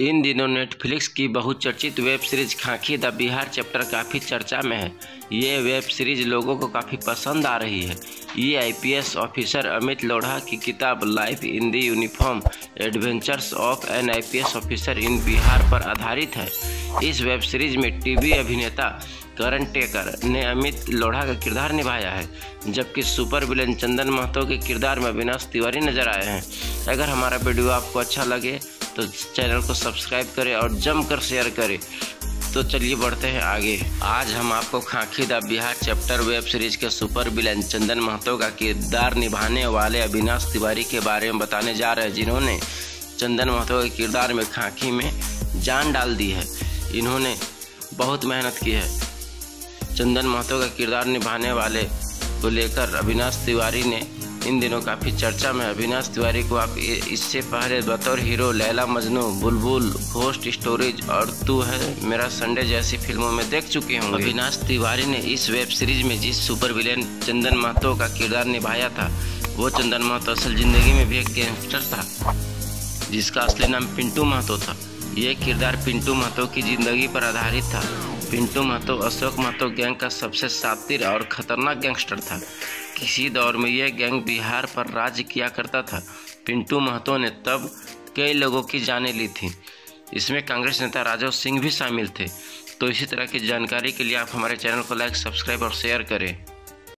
इन दिनों नेटफ्लिक्स की बहुचर्चित web series Khakee the Bihar chapter काफ़ी चर्चा में है। ये वेब सीरीज़ लोगों को काफ़ी पसंद आ रही है। ये आईपीएस ऑफिसर अमित लोढ़ा की किताब life in the uniform adventures of an IPS officer in Bihar पर आधारित है। इस वेब सीरीज़ में टीवी अभिनेता करण टेकर ने अमित लोढ़ा का किरदार निभाया है, जबकि सुपर विलेन चंदन महतो के किरदार में अविनाश तिवारी नज़र आए हैं। अगर हमारा वीडियो आपको अच्छा लगे तो चैनल को सब्सक्राइब करें और जमकर शेयर करें। तो चलिए बढ़ते हैं आगे। आज हम आपको Khakee the Bihar chapter web series के सुपर विलेन चंदन महतो का किरदार निभाने वाले अविनाश तिवारी के बारे में बताने जा रहे हैं, जिन्होंने चंदन महतो के किरदार में खाकी में जान डाल दी है। इन्होंने बहुत मेहनत की है। चंदन महतो का किरदार निभाने वाले को लेकर अविनाश तिवारी ने इन दिनों काफ़ी चर्चा में अविनाश तिवारी को आप इससे पहले बतौर hero Laila Majnu, Bulbul ghost stories और तू है मेरा संडे जैसी फ़िल्मों में देख चुके होंगे। अविनाश तिवारी ने इस वेब सीरीज़ में जिस सुपर विलेन चंदन महतो का किरदार निभाया था, वो चंदन महतो असल ज़िंदगी में भी एक गैंगस्टर था, जिसका असली नाम पिंटू महतो था। ये किरदार पिंटू महतो की ज़िंदगी पर आधारित था। पिंटू महतो अशोक महतो गैंग का सबसे सातिर और खतरनाक गैंगस्टर था। किसी दौर में यह गैंग बिहार पर राज किया करता था। पिंटू महतो ने तब कई लोगों की जाने ली थी। इसमें कांग्रेस नेता राजव सिंह भी शामिल थे। तो इसी तरह की जानकारी के लिए आप हमारे चैनल को लाइक, सब्सक्राइब और शेयर करें।